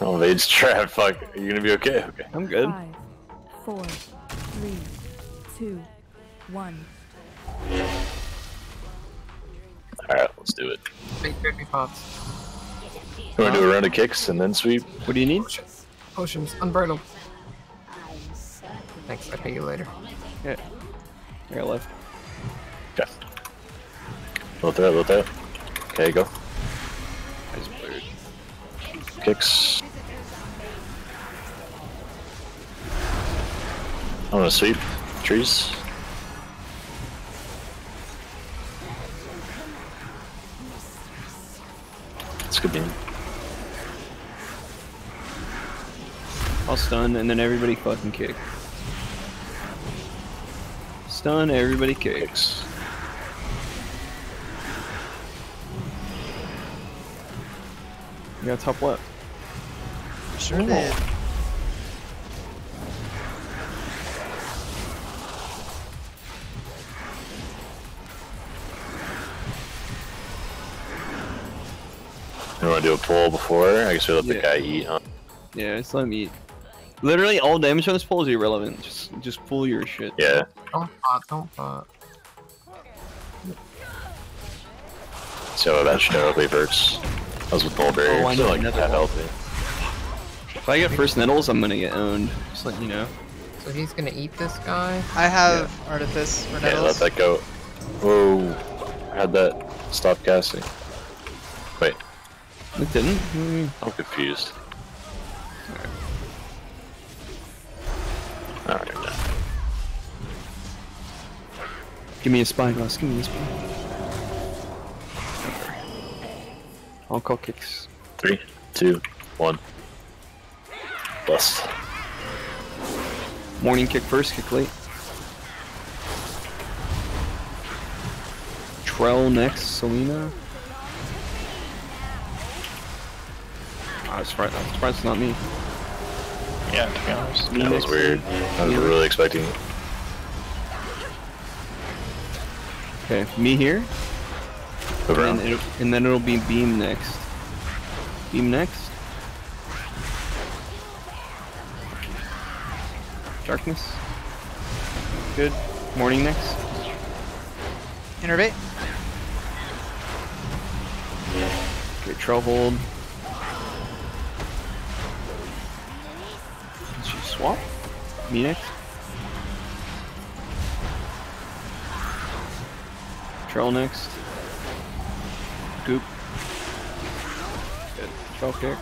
Oh, Vade's trapped. Fuck. Are you gonna be okay? Okay. I'm good. Five, four, three, two, one. Alright, let's do it. Big 50 pots. You wanna do a round of kicks and then sweep? What do you need? Potions. Unbridled. Thanks, I'll pay you later. Yeah. I got left. Okay. Low threat, low threat. Okay, go. I just blurred. Kicks. I'm gonna sweep. Trees. It's good beam. I'll stun and then everybody fucking kick. Stun, everybody. Kicks. You got top left. Sure did. You wanna do a pull before? I guess we let the guy eat, huh? Yeah, just let me eat. Literally all damage on this pull is irrelevant. Just just pull your shit. Yeah. Don't pot, don't pot. See how that Shadowplay works. I was with Bull Oh, I still know, like another half wall. healthy. If I get first nettles, I'm gonna get owned. Just let you know. So he's gonna eat this guy. I have Artifice or Yeah, let that go. Whoa. I had that stop casting. Wait, It didn't. Hmm. I'm confused. Alright, no. Give me a spyglass. Give me a spy. I'll call kicks. Three, two, one. Bust. Morning kick first, kick late. Trell next, Selena. Ah, I was surprised, I'm surprised it's not me. Yeah, to be honest. Me That was weird. I was really expecting it. Okay, me here, Move and around. then, it'll, and then it'll be Beam next. Beam next. Darkness. Good. Morning next. Innervate. Okay, Trell hold. Did she swap? Me next. Trell next. Goop. Good. Trell kick.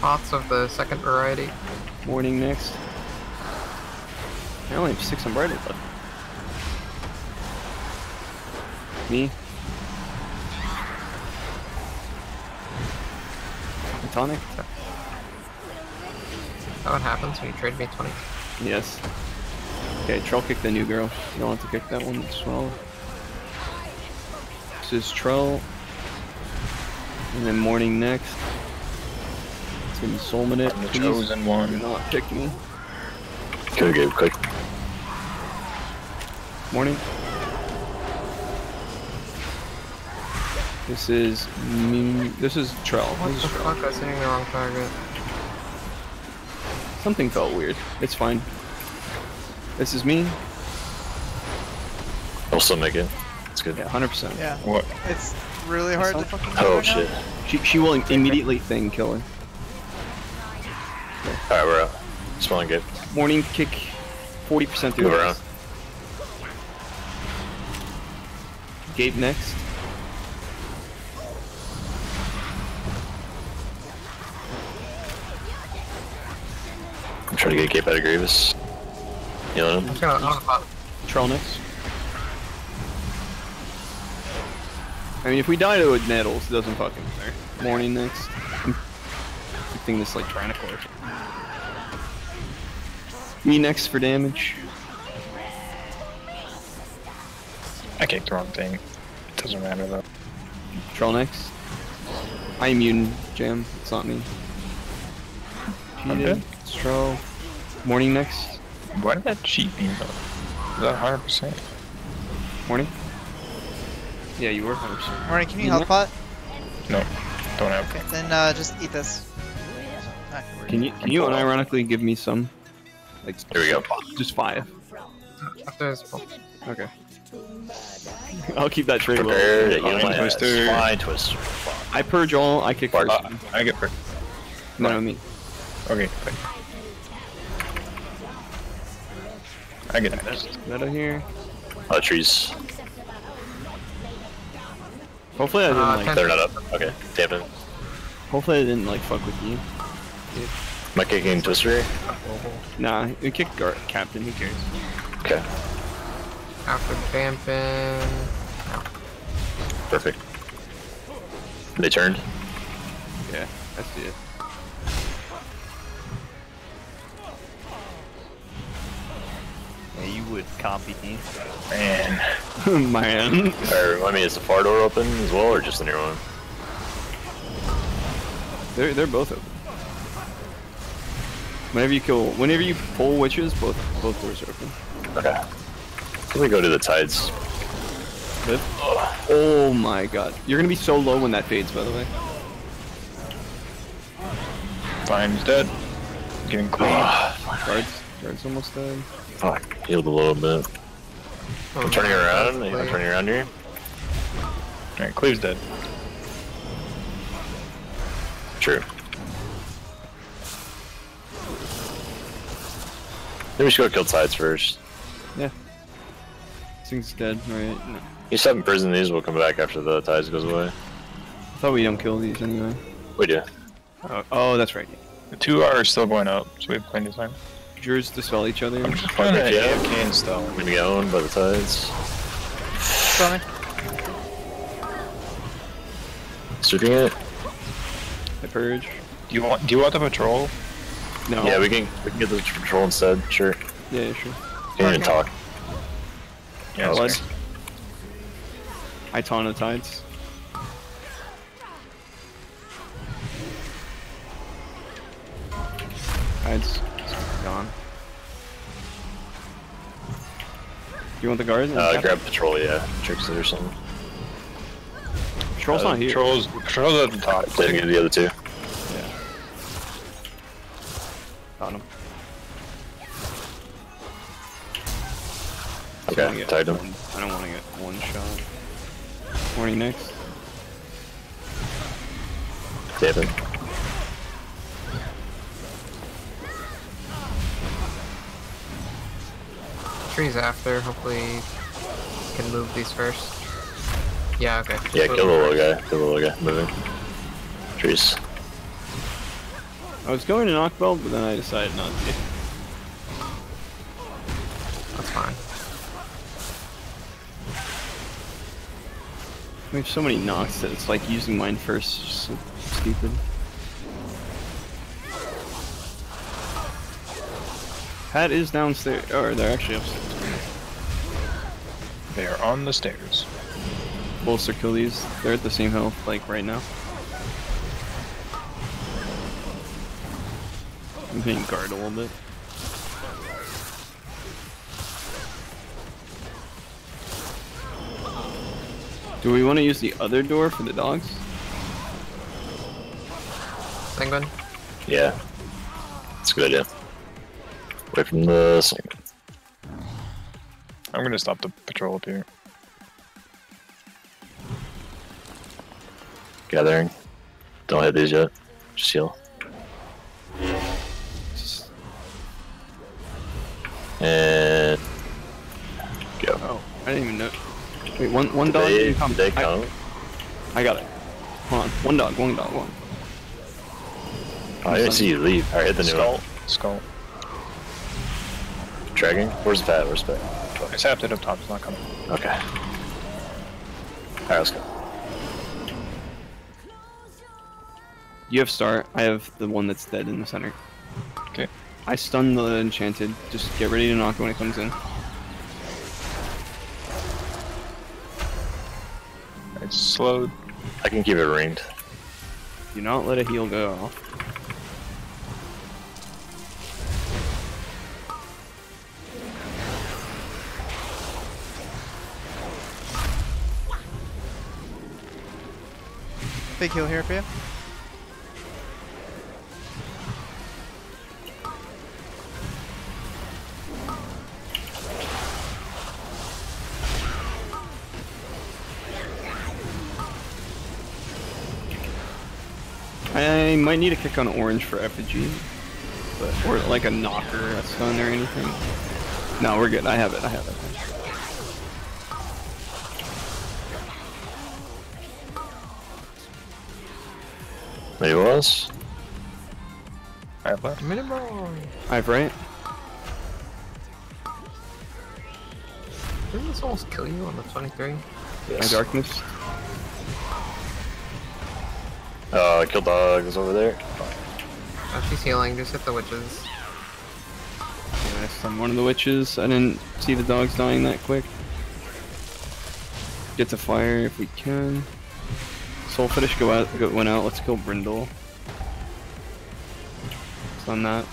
Pots of the second variety. Morning next. I only have six unbridled left. Me. Tonic? Is that what happens when you trade me 20? Yes. Okay, Trell kick the new girl. You don't have to kick that one as well. This is Trell. And then morning next. It's gonna be Soul Minute. I'm the Please chosen do one. not pick me. Could have quick. Morning. This is me. This is Trell. What This the is Trell. fuck? I was hitting the wrong target. Something felt weird. It's fine. This is me. I'll still make it. It's good. Yeah, 100%. Yeah. What? It's really hard to not- fucking Oh right now. shit. She, she will immediately thing kill her. Alright, we're out. Spawning good. Morning kick 40% through Move the Gabe next. I'm trying to get Gape out of Grievous. Healing him. I'm gonna, I'm gonna pot. Next. I mean, if we die to Nettles, it doesn't fucking matter. Morning next. I think this like Tyrannosaurus. Me next for damage. I kicked the wrong thing. It doesn't matter though. Troll next. I immune jam. It's not me. I'm Cheated. good. Troll. Morning next. Why did that cheat me though? Is that 100%? Morning. Yeah, you were 100%. Morning, can you You health pot? No, don't have. Okay, then uh, just eat this. Can you can you unironically give me some? Like Here we go. Just five. After this, well, Okay. I'll keep that trade Prepare to low. heal my twister. Fine twister. I purge all. I kick Fuck. first. Uh, I get first. No, I mean Okay. fine. I get next. meta here. Oh, trees. Hopefully I didn't Uh, like. They're not up. Okay. Damn it. Hopefully I didn't like fuck with you. Am I kicking twister? Nah, we kick guard captain. Who cares? Okay. After vamping. No. Perfect. They turned. Yeah, I see it. Yeah, you would copy me. Man. Man. Or, I mean, is the far door open as well, or just the near one? They're they're both open. Whenever you kill, whenever you pull witches, both both doors are open. Okay. Let me go to the tides. Good. Oh my god, you're gonna be so low when that fades. By the way. Fine's dead. Getting clean. Guards, guards almost dead. Fuck. Healed a little bit. Oh, I'm turning around. I'm turning around here. Alright, Cleave's dead. True. Maybe we should go kill tides first. Yeah. This thing's dead, right? No. You set in prison these, we'll come back after the tides goes away. I thought we don't kill these anyway. We do. Oh, oh that's right. The two are still going up, so we have plenty of time. Jurors dispel each other. I'm just trying to Okay, yeah. AFK and stuff. I'm gonna get owned by the tides. Coming. Sweeping it? I purge. Do you want do you want the patrol? No. Yeah, we can we can get the patrol instead. Sure. Yeah, yeah, sure. Can't even talk. Yeah, Blood. that's. I taunt the tides. Tides gone. You want the guards? Uh, grab patrol, yeah. Tricks it or something. Patrol's uh, not here. Patrol's patrol's at the top. Didn't get the other two. Yeah. Got him. Okay, get tied him. one- I don't want to get one shot. Morning next. Damn it. Trees after. Hopefully, can move these first. Yeah. Okay. Yeah, kill the little guy. Kill the little guy. Moving. Trees. I was going to knock belt, but then I decided not to. We have so many knocks that it's like using mine first is so stupid. Pat is downstairs. Or they're actually upstairs. They are on the stairs. Bolster kill these. They're at the same health, like right now. I'm hitting guard a little bit. Do we want to use the other door for the dogs? Penguin. Yeah. That's a good idea. Away from the sink. I'm gonna stop the patrol up here. Gathering. Don't hit these yet. Just heal. Just- And go. Oh, I didn't even know. Wait, one one dog they, come. they I- come. I, got it. Hold on, one dog, one dog, one. Oh, I didn't see you leave. Alright, hit the new Skull. one. Skull. Dragging? Where's the pad? Where's the pad? I tapped it up top, it's not coming. Okay. Alright, let's go. You have star. I have the one that's dead in the center. Okay. I stun the enchanted. Just get ready to knock when it comes in. It's slowed. I can keep it ringed. Do not let a heal go off. Big heal here for you. Might need a kick on orange for effigy, but or like a knocker, a stun or anything. No, we're good. I have it. I have it. Maybe it was? I have left. Minimum. I have right. Didn't this almost kill you on the 23? My darkness. Uh, kill dog is over there. Oh, she's healing. Just hit the witches. Yeah, I stunned one of the witches. I didn't see the dogs dying that quick. Get to fire if we can. Soul Fetish go out. Go, went out. Let's kill Brindle. Stun that.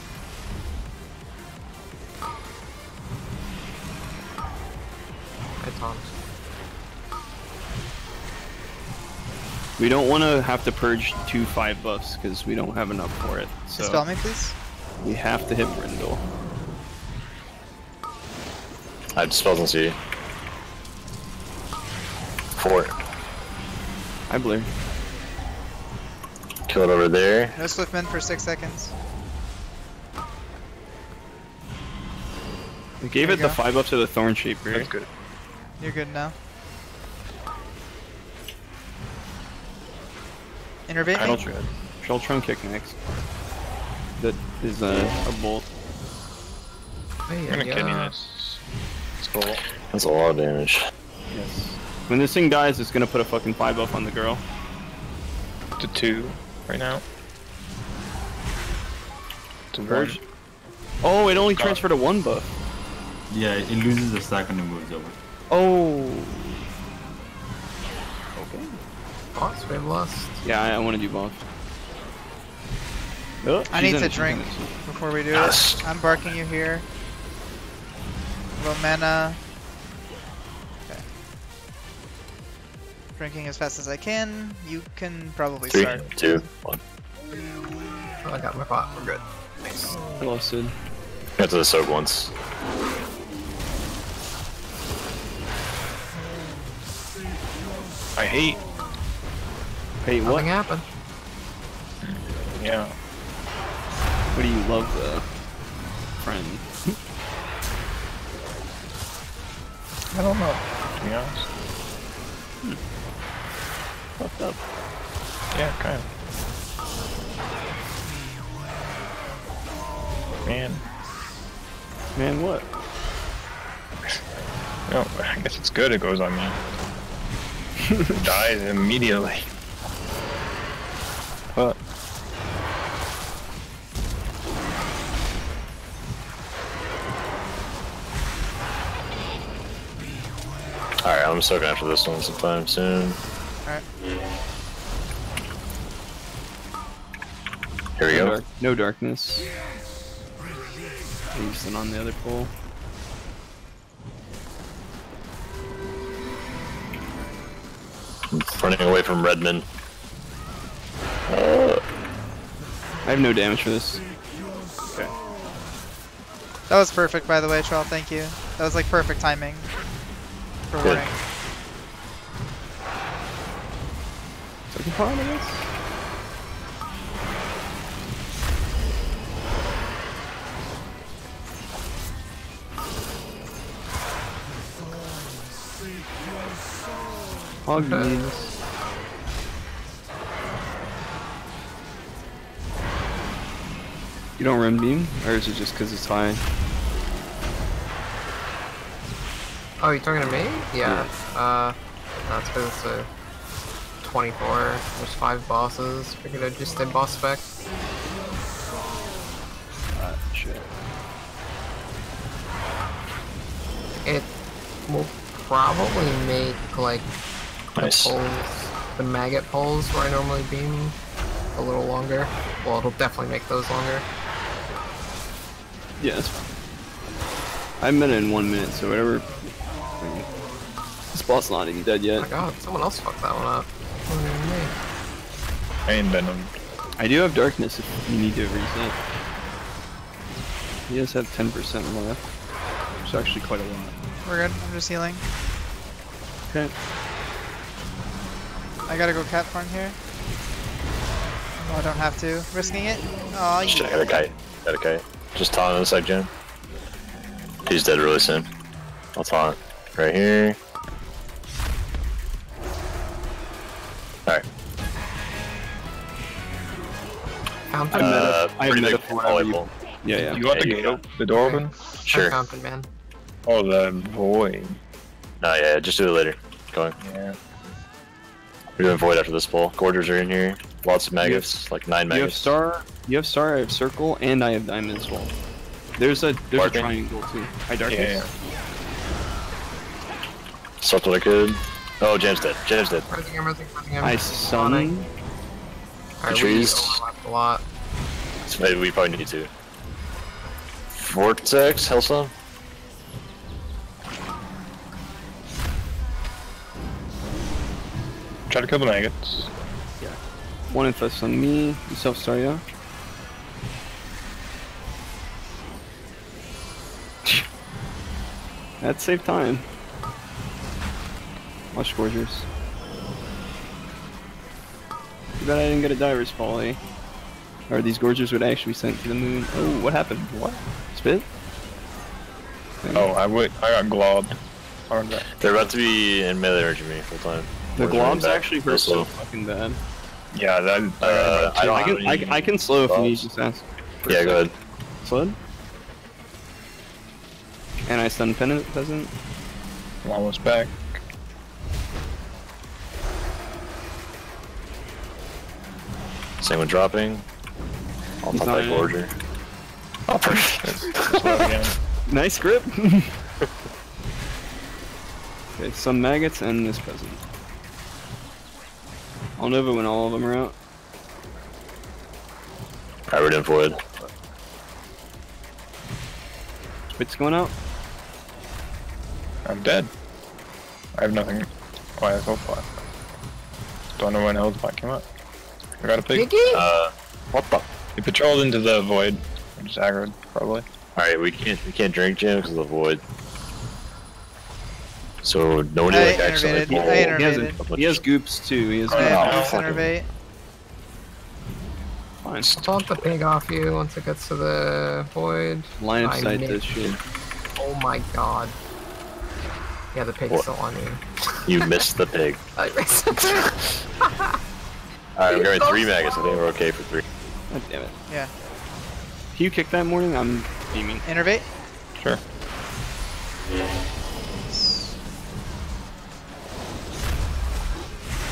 Hi, Tom. We don't want to have to purge two five buffs because we don't have enough for it. So Dispel me, please. we have to hit Brindle. I just wasn't see. Four. I blur. Kill it over there. No Swiftman for six seconds. We gave There it the go. five up to the Thorn Shaper. That's good. You're good now. Innervate I'll me. try. Shell kick next. That is a, a bolt. Hey, I'm gonna yeah. kidney this. It's cool. That's a lot of damage. Yes. When this thing dies, it's gonna put a fucking five buff on the girl. To two right now. To one. Purge. Oh, it only transferred to one buff. Yeah, it loses the stack when it moves over. Oh. Okay. Boss, we have lost. Yeah, I, I want to do buff. Oh, I need to it, drink in before we do Yes. it. I'm barking you here. Low mana. Okay. Drinking as fast as I can. You can probably Three, start. two, one. Oh, I got my pot. We're good. I lost it. Got to the soak once. I hate. Hey, what? Happened. Yeah. What do you love the friend? I don't know. To be honest. Hmm. Fucked up. Yeah, kind of. Man. Man, what? No, I guess it's good it goes on me. Dies immediately. Alright, I'm soaking after this one sometime soon. Alright. Here we no, go. dark- no darkness. Leaves it on the other pole. I'm running away from Redmond. I have no damage for this. Okay. That was perfect, by the way, Troll. Thank you. That was like perfect timing for Good. Part of this? Hoggies. You don't rim beam, or is it just because it's high? Oh, you talking to me? Yeah. Uh, that's because it's a 24. There's five bosses. Figured I'd just stay boss spec. Shit. It will probably make like the Nice. poles, the maggot poles where I normally beam a little longer. Well, it'll definitely make those longer. Yeah, that's fine. I haven't been in one minute, so whatever. This boss not even dead yet. Oh my god, someone else fucked that one up. Wasn't even me. I ain't been on. I do have darkness if you need to reset. He does have 10% left, It's actually quite a lot. We're good. I'm just healing. Okay. I gotta go cat farm here. Oh, I don't have to. Risking it? Oh, Shit, I yeah. got a kite. Got a kite. Just taunt on the side, Jim. He's dead really soon. I'll taunt. Right here. Fountain. Uh, I have pretty meta for whatever you- Yeah, yeah. You want the gate yeah. op- the door open? Sure. Fountain man. Oh, the void. No, yeah, just do it later. Going. Yeah. We're doing void after this pull. Gorgers are in here. Lots of maggots, like nine You have star, you have star, I have circle, and I have diamond as well. There's a there's Barking? a triangle too. Hi darkness. Yeah, yeah. Slept what I could. Oh, Jam's dead. Jam's dead. Rising him, rising, rising him. I sun. Alright, we trees. overlapped a lot. So maybe we probably need to. Vortex, Hellstone. Try to kill the maggots. Yeah. One infest on me. You self star, yeah. That saved time. Watch Gorgers. I didn't get a diver's folly. Or these Gorgers would actually be sent to the moon. Oh, what happened? What? Spit? Oh, I would. I got globbed. They're about to be in melee energy me full time. The globs actually hurt so fucking bad. Yeah, that. Uh, I I can, I, I can slow if you need, to ask. Yeah, go ahead. Slowed? And I stun pennant peasant. I'm almost back. Same with dropping. I'll He's pop not that in. Gorger. Oh, perfect. Nice grip. okay, some maggots and this peasant. I'll Nova when all of them are out. Alright, we're doing void. Spit's going out. I'm dead. I have nothing. Oh, I have health pot. Don't know when health pot came up. I got a pig. Piggy? Uh, what the? He patrolled into the void. I Just aggroed, probably. Alright, we can't we can't drink Jam because of the void. So no one I like accidentally innervated. pull. I He has, innervated. a, he has goops too. He has Oh, I have no. Fine. I'll taunt the pig off you once it gets to the void. Line of I sight this shit. Oh my god. Yeah, the pig's What? still on you. You missed the pig. I missed Uh, Alright, we're going three maggots. I think we're okay for three. God damn it. Yeah. If you kick that morning, I'm beaming. Innervate. Sure.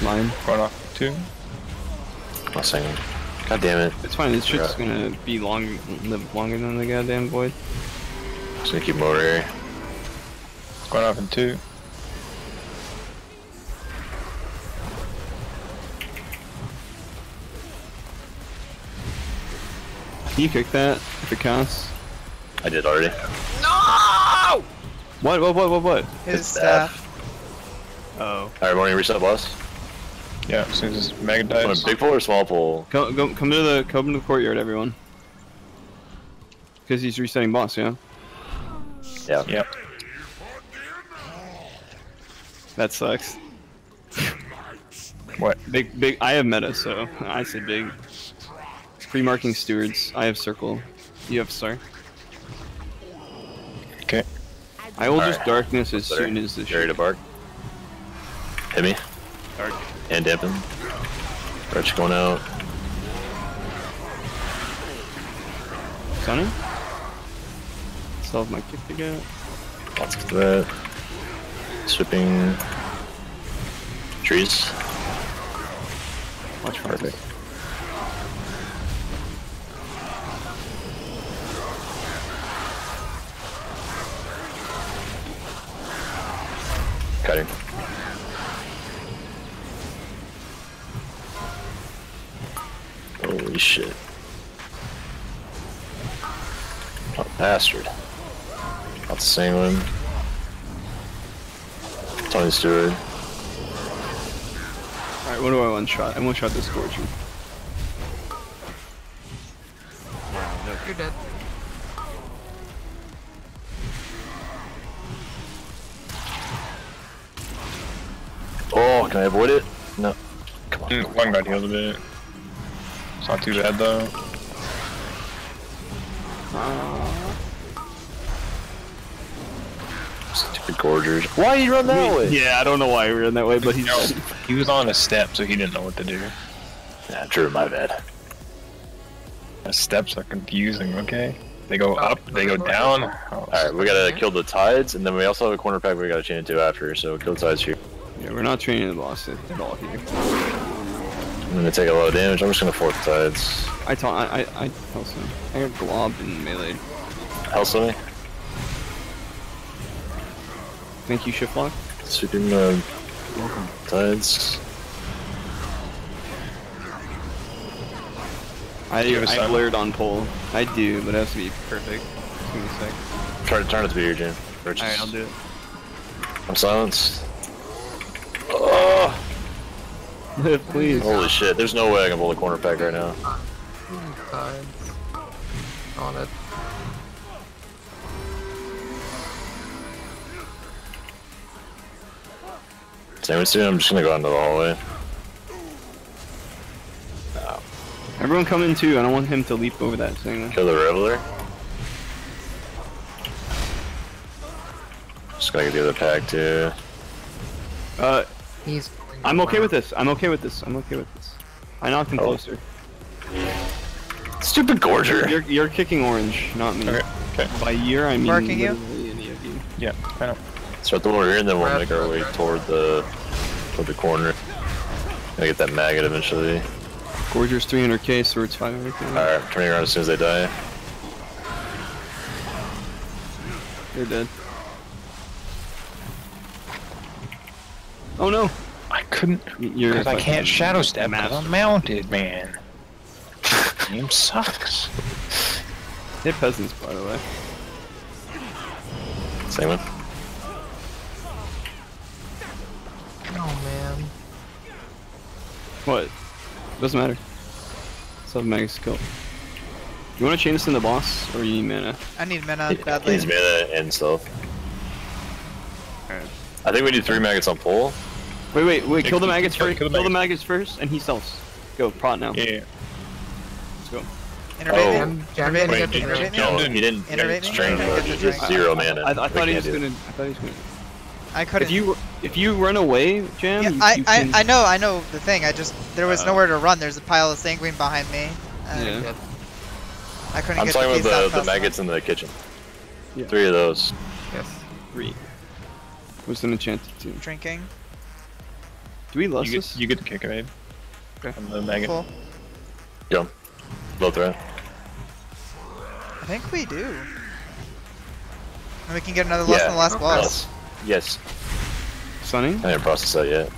Line. Going off two. I'm singing. God damn it. It's fine. This shit's Yeah. gonna be long, live longer than the goddamn void. Just gonna keep him over. Going off in two. Can you kick that if it counts? I did already. No! What? What? What? What? What? His It's staff. Oh. Alright, morning reset boss. Yeah, as soon as this maggot dies. big pull or small pull? Go, go, come to the, come to the courtyard, everyone. Because he's resetting boss, yeah. Yeah. Yep. That sucks. What? Big, big. I have meta, so I say big. Free marking stewards. I have circle. You have star. Okay. I will Alright. just darkness as Better. soon as the Ready to bark. Hit me. Dark. And dampen. Arch going out. Sunny. Still have my kick to get. Let's get that. Sweeping. Trees. Watch Perfect. Holy shit. What a bastard. Not the same one. Tony Stewart. Alright, what do I one shot? I one shot this Scorcher. You're dead. Oh, can I avoid it? No. Come on. Mm, One got healed a bit. It's not too bad though. Stupid gorgers. Why you run that way? Yeah, I don't know why he ran that way, but he's. No, he was on a step, so he didn't know what to do. Nah, true, my bad. The steps are confusing. Okay, they go up, they go down. Oh, Alright, we gotta kill the tides, and then we also have a corner pack we gotta chain into after, so kill the tides here. Yeah, we're not training the boss at at all here. I'm gonna take a lot of damage, I'm just gonna force tides. I taunt. I. I. I also. I got globbed and melee. Hellsing, Thank you, Shiftlock. sweeping the tides. I. Do you have a I stun? blurred on pole. I do, but it has to be perfect. Just give me a sec. Try to turn it to be your Jim. Alright, I'll do it. I'm silenced. Oh, Please. holy shit, there's no way I can pull the corner pack right now. Tides. On it. Same with you, I'm just gonna go into the hallway. Everyone come in too. I don't want him to leap over that thing. Kill the Reveler. Just gotta get the other pack too. Uh, He's. I'm okay with this. I'm okay with this. I'm okay with this. I knocked him Oh. closer. Stupid Gorger! You're you're kicking orange, not me. Okay, okay. By year, I mean Marking you? literally any of you. Yeah, I know. Start the warrior and then we'll make our way toward the toward the corner. Gotta get that maggot eventually. Gorger's 300k, swords 500k. Alright, turning around as soon as they die. They're dead. Oh no! I couldn't You're because I can't shadow step because master. I'm mounted, man. Game sucks. Hit peasants, by the way. Same one. Oh man. What? Doesn't matter. Still have mega skill. You want to chain this in the boss, or you need mana? I need mana He badly. needs mana and stealth. Alright. I think we need three maggots on pole. Wait, wait, wait! Kill the maggots kill- first. kill Kill the the maggots first, and he stealths. Go, prot now. Yeah. Let's go. Innervate Oh. me. Jam, jam Innervate me. Wait, did- Innervate me. No, he didn't. Innervate me? Strange Okay, mode. get the He just zero mana. I, I We thought he was gonna. I thought he was gonna. I couldn't. If you if you run away, Jam, Yeah, you, I, you I, I know, I know the thing. I just there was Uh, nowhere to run. There's a pile of sanguine behind me. and Yeah. Good. I couldn't I'm get talking about the, the fast enough. maggots in the kitchen. Yeah. Three of those. Yes. three. Was an enchanted too. Drinking. Do we lose You this? get, you get the kick aid. Okay. From the maggot. Full. Go. Low threat. I think we do. And we can get another less yeah. than the last boss. Less. Yes. Sunny? I didn't process that yet.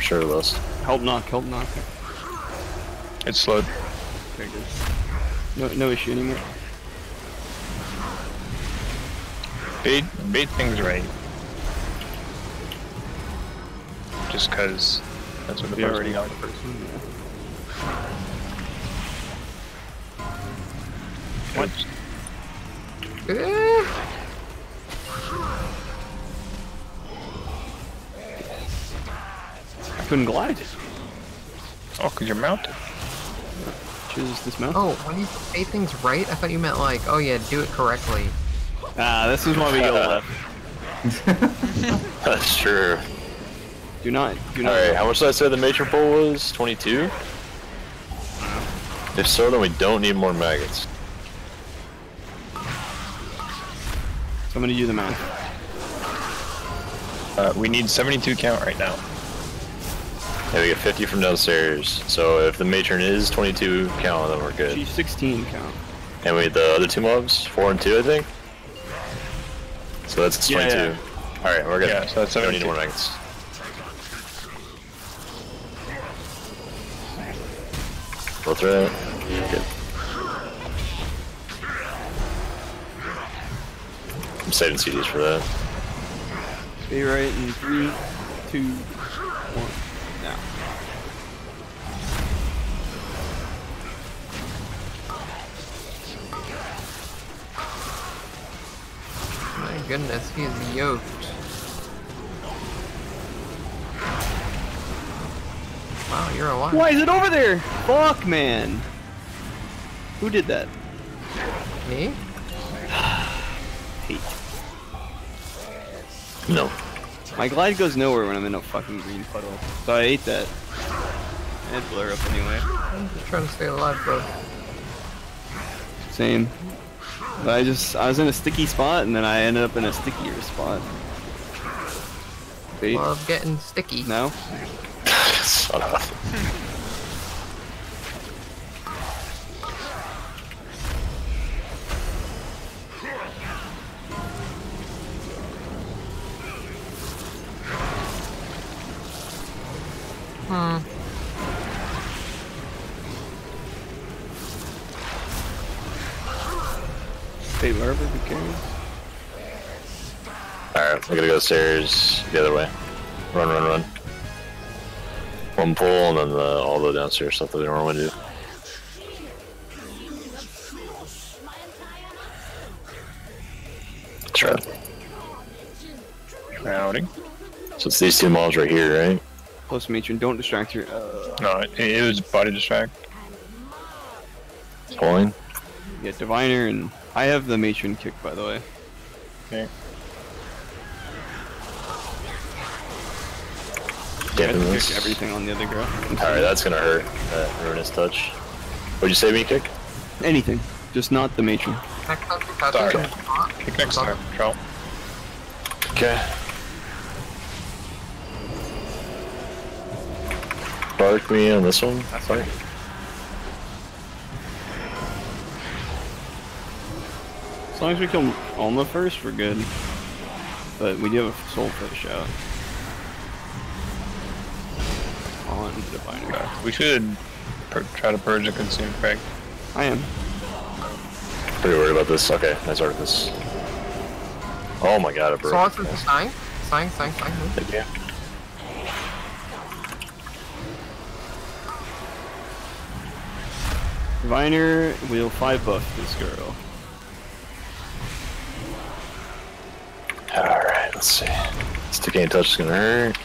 Sure less. Help knock, help knock. It's slowed. Very good. No, no issue anymore. Bait, bait things right. Just cause that's what the We first already got. got the first one. Yeah. What? Eh, I couldn't glide. Oh, cause you're mounted. Chooses dismount. Oh, when you say things right, I thought you meant like, oh yeah, do it correctly. Ah, this is why we go left. That's true. Do not, do not. Alright, how much did I say the matron pole was? 22? If so, then we don't need more maggots. So I'm gonna do the math. Uh, we need 72 count right now. Yeah, we get 50 from downstairs. So if the matron is 22 count, then we're good. She's 16 count. And we the other two mobs, 4 and 2, I think. So that's 22. yeah. Alright, we're good. Yeah, so that's We don't need more maggots. Full threat. Good. I'm saving CDs for that. Be right in three, two, one. Now. My goodness, he is yoked. You're alive. Why is it over there? Fuck, man. Who did that? Me? Hate. No. My glide goes nowhere when I'm in a fucking green puddle. So I ate that. And it blur up anyway. I'm just trying to stay alive, bro. Same. But I just I was in a sticky spot and then I ended up in a stickier spot. Bait? Love getting sticky. No? Son of Hmm. Bait wherever who cares? Alright, we gotta go upstairs the other way. Run, run, run. One pull and then the, all the downstairs stuff that we normally do. That's right. Crowding. So it's these two mobs right here, right? Close matron, don't distract your uh No, it, it was body distract. Pulling. yeah, diviner and I have the matron kick by the way. Okay. I Damn have this. kick everything on the other girl. Alright, that's gonna hurt. That ruinous touch. What'd you say, me kick? Anything. Just not the matron. Can I touch you, touch Sorry. Kick next time, Trout. Okay. Bark me on this one. Sorry. As long as we come on the first, we're good. But we do have a soul fetish out. On diviner. Uh, we should try to purge and consume Craig. I am. Pretty worried about this. Okay, nice Arcus. Oh my god, it broke. Swords and Stein? Stein, Stein, Stein. move. Thank you. Diviner will 5 buff this girl. Alright, let's see. Stick ain't touch is gonna hurt.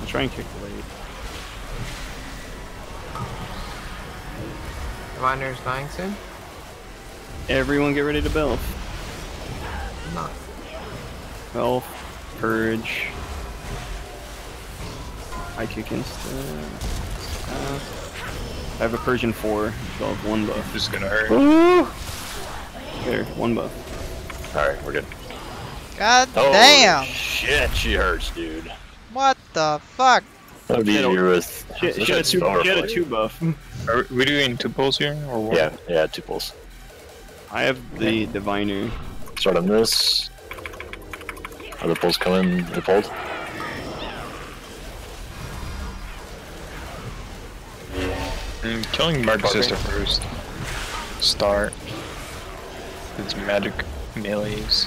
I'll try and kick the lead. lady. Diviner's dying soon? Everyone get ready to belf. Not. Belf, purge. I kick instead. Uh, I have a Persian 4, so I'll have 1 buff. This is gonna hurt. Ooh! There, 1 buff. Alright, we're good. God Oh, damn! shit, she hurts, dude. What the fuck? That would be Shit, easier with. She, she, had, a two, she had a 2 buff. Are we doing two pulls here, or what? Yeah, yeah, two pulls. I have the Diviner. Start on this. Other pulls come in, they pulled. Mm, killing Marcus is the first start. It's magic melees.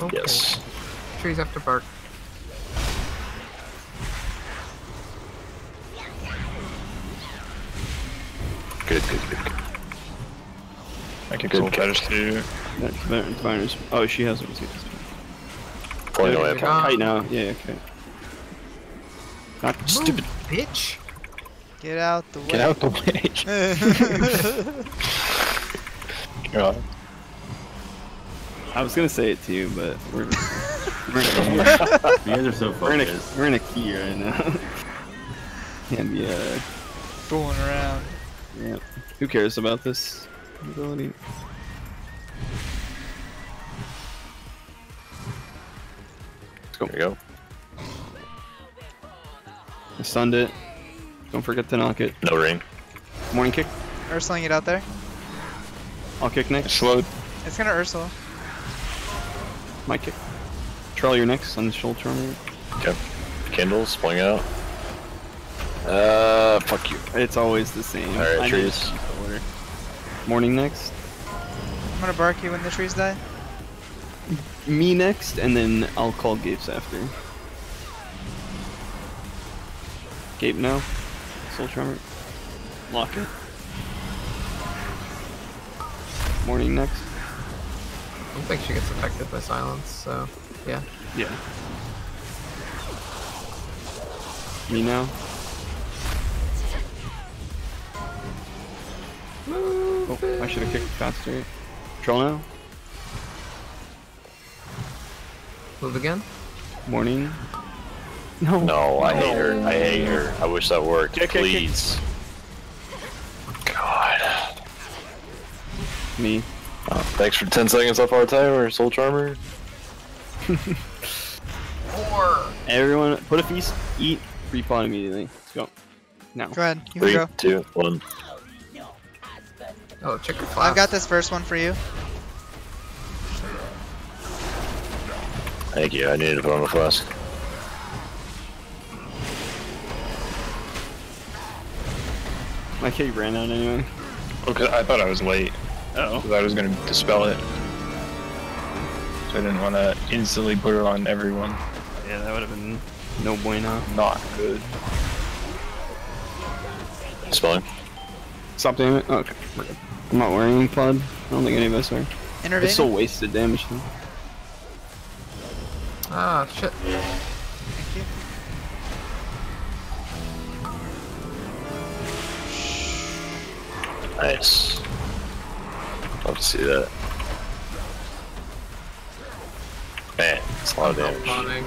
Okay. Yes. Trees have to bark. Good, good, good, good. I can Good soul catch. too. That Divi- Oh, she has one too. Pulling Yeah, away. Right now, yeah, okay. Not stupid. Move, bitch! Get out the way. Get out the way. God. I was gonna say it too, but we're we're in You a, guys are so we're in a, we're in a key right now. Can't be uh, Fooling around. yeah. Who cares about this ability? There you go. I stunned it. Don't forget to knock it. No ring. Morning kick. Ursuling it out there. I'll kick next. Slowed. It's gonna Ursula. My kick. Troll your next on the shoulder charmer. Okay. Kindles, pulling out. Uh, fuck you. It's always the same. Alright, trees. order. Morning next. I'm gonna bark you when the trees die. Me next, and then I'll call Gapes after. Gape now. Soul Tremor. Lock it. Morning next. I don't think she gets affected by silence, so yeah. Yeah. Me now. Oh, I should have kicked faster. Troll now. Move again. Morning. No. No, I hate her. I hate her. I wish that worked. Kick, kick, kick. Please. God. Me. Uh, thanks for 10 seconds off our timer, Soul Charmer. Everyone, put a feast, eat, respawn immediately. Let's go. Now. Go ahead. You can Three, go. two, one. Oh, check your flask. I've got this first one for you. Thank you. I needed to put on the flask. My kid ran out anyway. Okay, I thought I was late. Oh. Because I was gonna dispel it. So I didn't want to instantly put it on everyone. Yeah, that would have been no bueno. Not good. Spelling. Stop doing it. Oh, okay. I'm not wearing Flood. I don't think any of us are. Intervene. It's still wasted damage though. Ah, shit. Nice. Love to see that. Man, it's a lot of damage. Spawning.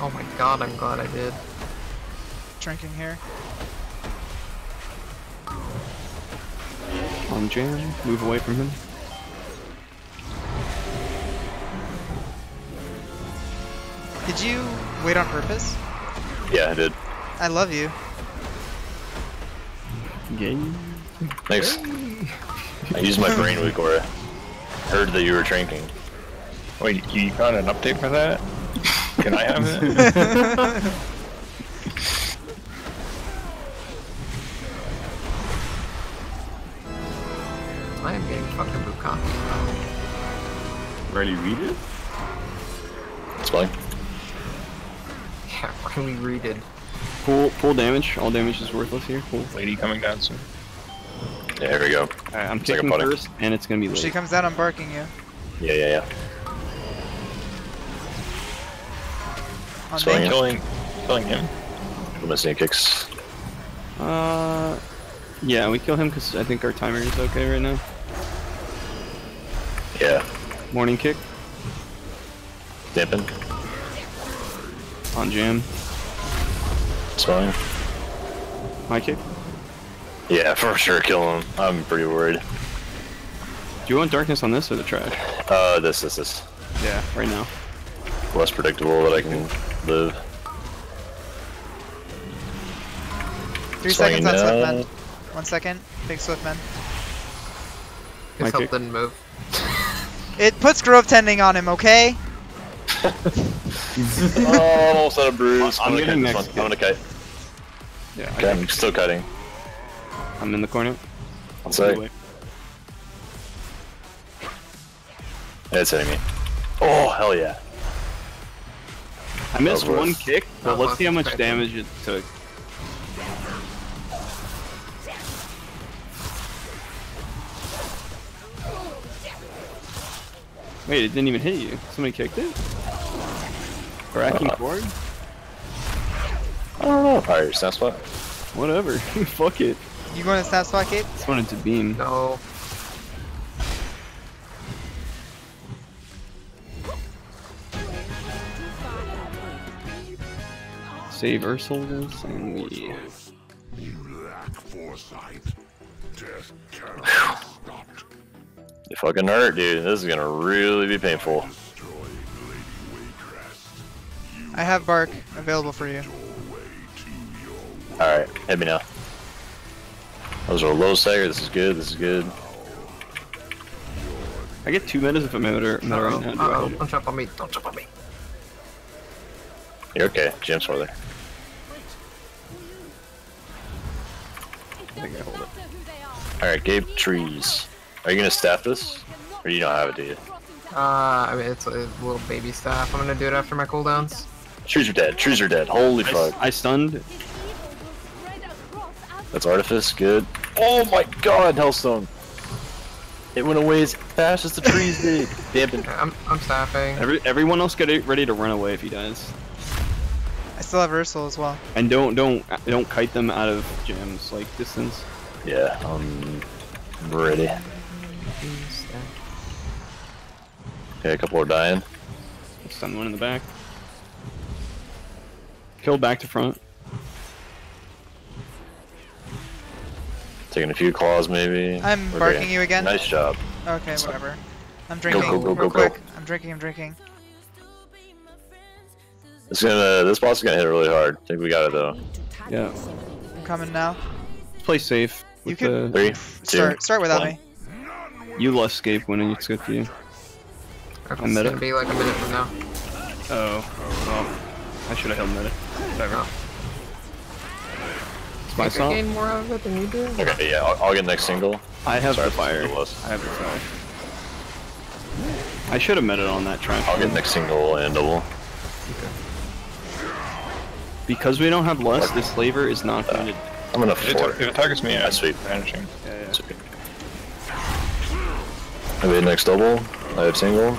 Oh my god, I'm glad I did. Drinking here. On jam. Move away from him. Did you wait on purpose? Yeah, I did. I love you. Game. Thanks. I used my brain week or heard that you were drinking. Wait, you found an update for that? Can I have it? I am getting fucking Bukaki. Rarely read it? It's fine. Yeah, really redid. Full full damage. All damage is worthless here. Cool. Lady coming down soon. Yeah, here we go. Alright, I'm It's like kicking pudding. first, and it's gonna be She comes down, I'm barking you. Yeah, yeah, yeah. On Swing me. it. Killing, killing him. I'm missing kicks. Uh, yeah, we kill him because I think our timer is okay right now. Yeah. Morning kick Dampen. on jam. Spelling. My kick. Yeah, for sure kill him. I'm pretty worried. Do you want darkness on this or the trash? Uh, this, this, this. Yeah, right now. Less predictable that I can live. Three Swinging seconds on down. Swiftmend. One second. Big Swiftmend. His My health kick. didn't move. It puts Grove Tending on him, okay? oh, almost had a bruise. I'm gonna getting kite this next one. I'm gonna kite. Yeah, Okay, I'm still kiting. I'm in the corner. One sec. Wait. It's hitting me. Oh, hell yeah. I missed That was one worth- kick, but That let's see how much damage it took. Wait, it didn't even hit you. Somebody kicked it? Cracking Uh, forward? I don't know. Alright, snap spot. Whatever. Fuck it. You going to snap spot, Kate? Just wanted to beam. No. Save our souls, and we... You fucking hurt, dude. This is gonna really be painful. I have Bark available for you. Alright, hit me now. Those are low stagger. This is good. This is good. I get two metas if I'm meta, meta right now. Do uh -oh. I Don't jump on me, don't jump on me. You're okay. Jam's over there. I think I hold it. Alright, Gabe trees. Are you gonna staff this? Or you don't have it, do you? Uh, I mean, it's a little baby staff. I'm gonna do it after my cooldowns. Trees are dead. Trees are dead. Holy I, fuck. I stunned. That's Artifice. Good. Oh my god, Healthstone. It went away as fast as the trees did. Dampen. I'm, I'm staffing. Every, everyone else get ready to run away if he dies. I still have reversal as well. And don't don't don't kite them out of gems like distance. Yeah, I'm ready. Okay, a couple are dying. Stun one in the back. Kill back to front. Taking a few claws, maybe. I'm Okay. barking you again. Nice job. Okay, whatever. I'm drinking go, go, real go, go. quick. I'm drinking. I'm drinking. It's gonna. This boss is gonna hit really hard. I think we got it though. Yeah. I'm coming now. Play safe. You can- the, Three, two, Start. Start without one. me. you lost escape when it's good for you. It's I'm meta. gonna be like a minute from now. Oh. oh well, I should have held meta. Whatever. Oh. It's I salt. gain more out of it than you do. Okay, yeah, I'll, I'll get next single. I have Sorry the fire. a list. I have the fire. I should have met it on that track. I'll get next single and double. Okay. Because we don't have lust, this flavor is not uh, going to. I'm gonna If it, four. if it targets me, I I'm sweep. vanishing. Sweet. I have next double. I have single.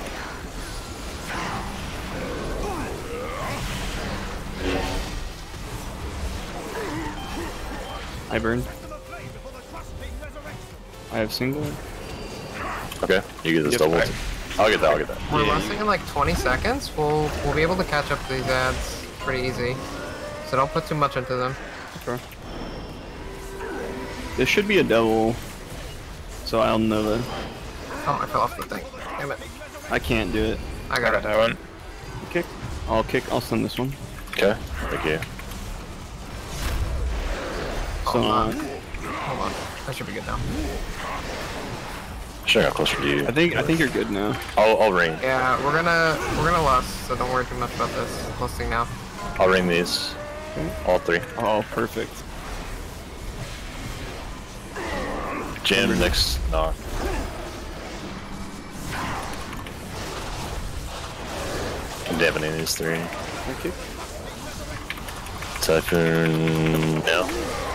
I burn. I have single. Okay, you get this Yep. double. I'll get that. I'll get that. We're Yeah. lasting in like 20 seconds. We'll we'll be able to catch up to these ads pretty easy. So don't put too much into them. Sure. There should be a double, so I'll know that. Oh, I fell off the thing. Damn it. I can't do it. I I got got it. that one. Kick. I'll kick. I'll send this one. Okay, thank you. So Hold uh, on. Hold on. That should be good now. Should I got closer to you? I think I think you're good now. I'll, I'll ring. Yeah, we're gonna we're gonna lust, so don't worry too much about this. Lusting now. I'll ring these. All three. Oh, perfect. Jam next knock. I'm dampening these three. Okay. Typhoon. No.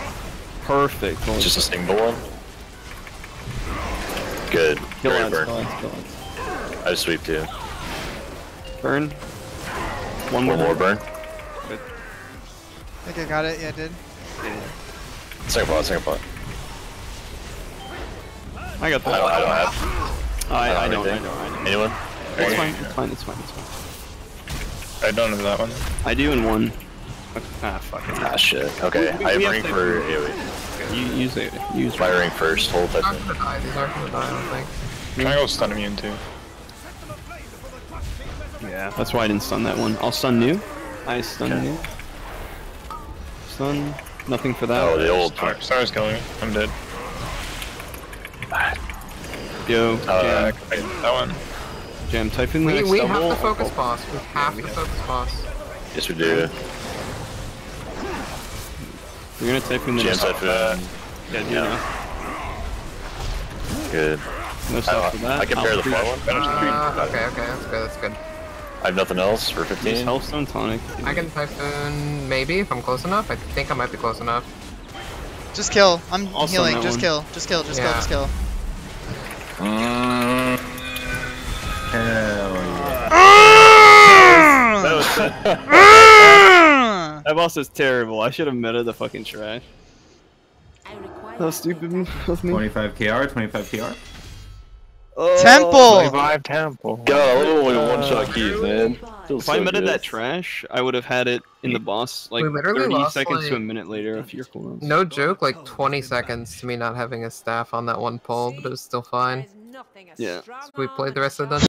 Perfect. Holy Just a single one. Good. kill Great ads, burn. kill ads, kill ads. I just sweep too. Burn. One One more. more burn. I think I got it. Yeah, I did. Second pot, second pot. I got I that. don't, I don't have. I, I, have don't. I anything. don't. I don't. Anyone? It's fine. It's fine. It's fine. It's fine. I don't have that one. I do in one. Ah, fuck it. Ah, shit. Okay, We- I have we have ring for AoE. You use it. Use My ring first, hold They're not typhoon. gonna die. These aren't gonna die. I don't think. Triangle stun immune too. Yeah. That's why I didn't stun that one. I'll stun new. I stun Okay. new. Stun. Nothing for that. Oh, the old Star, Star's killing me. I'm dead. Yo. Uh, jam. I, that one. Jam. Typhoon the We, next we double. have to focus boss. We have to focus boss. Yes, we do. We're gonna typhoon the Jam next. typhoon. Uh, yeah, do Yeah. Good. No I, stuff uh, for that. I can pair I'll the pre- far one. Uh, okay, okay, that's good. That's good. I have nothing else for Use 15. Healthstone tonic. I can typhoon maybe if I'm close enough. I think I might be close enough. Just kill. I'm Also healing. Just one. kill. Just kill. Just kill. Just kill. Mm. Hell yeah. That boss is terrible. I should have meta the fucking trash. That was stupid of me. 25 KR, 25 KR. Oh, Temple. 25 temple. God, I love when one-shot keys, man. Feels If I so meta that trash, I would have had it in the boss like 30 lost, seconds to a minute later of your cooldowns. No joke, like 20 seconds to me not having a staff on that one pull, but it was still fine. Yeah. We played the rest of the dungeon.